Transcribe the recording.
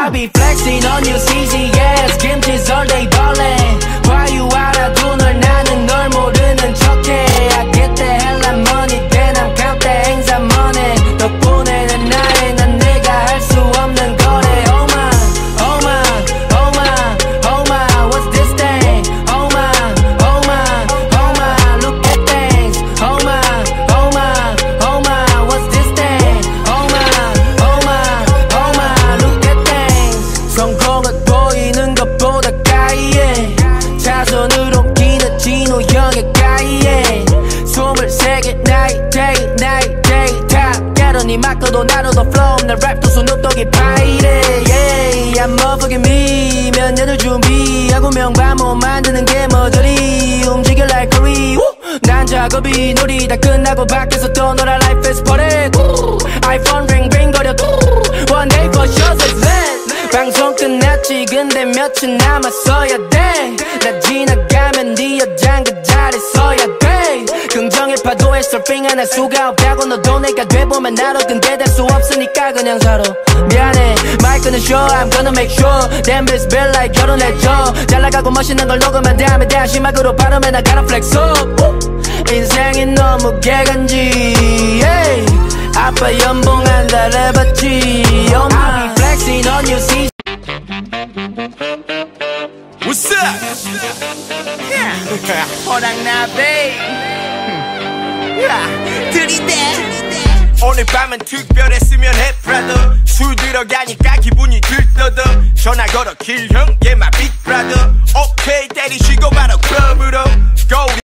I be flexing on your CCS. Kimchi's all day ballin'. Why you out of 깨러니 막혀도 나눠도 flow 내 랩도 스눕독이 파이래 yeah I'm motherfucking me 몇 년을 준비하고 명반 못 만드는 게 머저리 움직여 like Curry Woo! 난 작업이 놀이 다 끝나고 밖에서 또 놀아 life is party ring ring 거려! One day for sure it's lit 방송 끝났지 근데 며칠 남았어야 돼나 지나 파도에 서핑하는 수가 없다고 너도 내가 돼보면 나로 근데 될 수 없으니까 그냥 살아 미안해. 마이크는 show I'm gonna make sure. Damn bitch bill like 결혼했죠 잘 나가고 멋있는 걸 녹으면 다음에 대한 심하그로 발음해 나 gotta flex up! 인생이 너무 개간지. Yeah. 아빠 연봉 한 달에 받지. oh my. I be flexing on you see. What's up? 호랑나비 들이대. 오늘 밤은 특별했으면 해 brother. 술 들어가니까 기분이 들떠더 전화 걸어 킬형 yeah my big 오케이 때리시고 바로 클럽으로